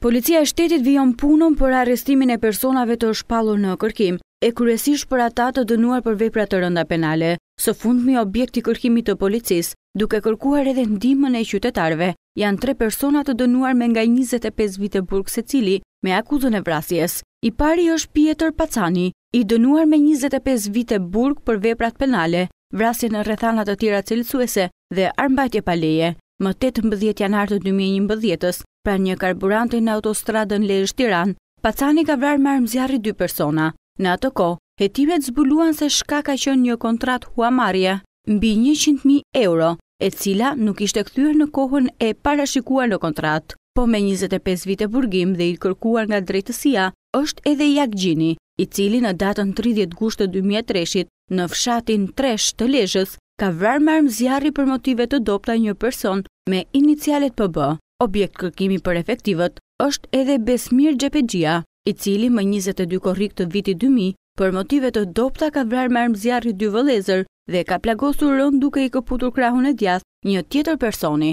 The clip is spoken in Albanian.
Policia e Shtetit vijon punën për arrestimin e personave të shpallur në kërkim, e kryesisht për ata të dënuar për vepra të rënda penale, së fundmi objekt i kërkimit të policisë, duke kërkuar edhe ndihmën e qytetarëve, janë tre persona të dënuar me nga njëzet e pesë vite burg secili me akuzën e vrasjes. I pari është Pjetër Pacani, i dënuar me njëzet e pesë vite burg për veprat penale, vrasje në rrethana të tjera cilësuese dhe armëmbajtje pa leje, më tetëmbëdhjetë janar të dy mijë e njëmbëdhjetë-s, pranë një karburanti në autostradën Lezhë-Tiranë, Pacani ka vrarë me armë zjarri dy persona. Në atë kohë, hetimet zbuluan se shkak ka qenë një kontratë huamarrje mbi njëqind mijë euro, e cila nuk ishte kthyer në kohën e parashikuar në kontratë. Po me njëzet e pesë vite burgim dhe i kërkuar nga drejtësia, është edhe Jak Gjini, i cili në datën tridhjetë gusht të dy mijë e treshit, në fshatin Tresh të Lezhës, ka vrarë me armë zjarri për motive të dobëta një person me inicialet PB. Objekt kërkimi për efektivët është edhe Besmir Xhepexhia, i cili më njëzet e dy korrik të vitit dy mijë, për motive të dobëta ka vrarë me armë zjarri dy vëllezër dhe ka plagosur rëndë duke i këputur krahun e djathtë një tjetër personi.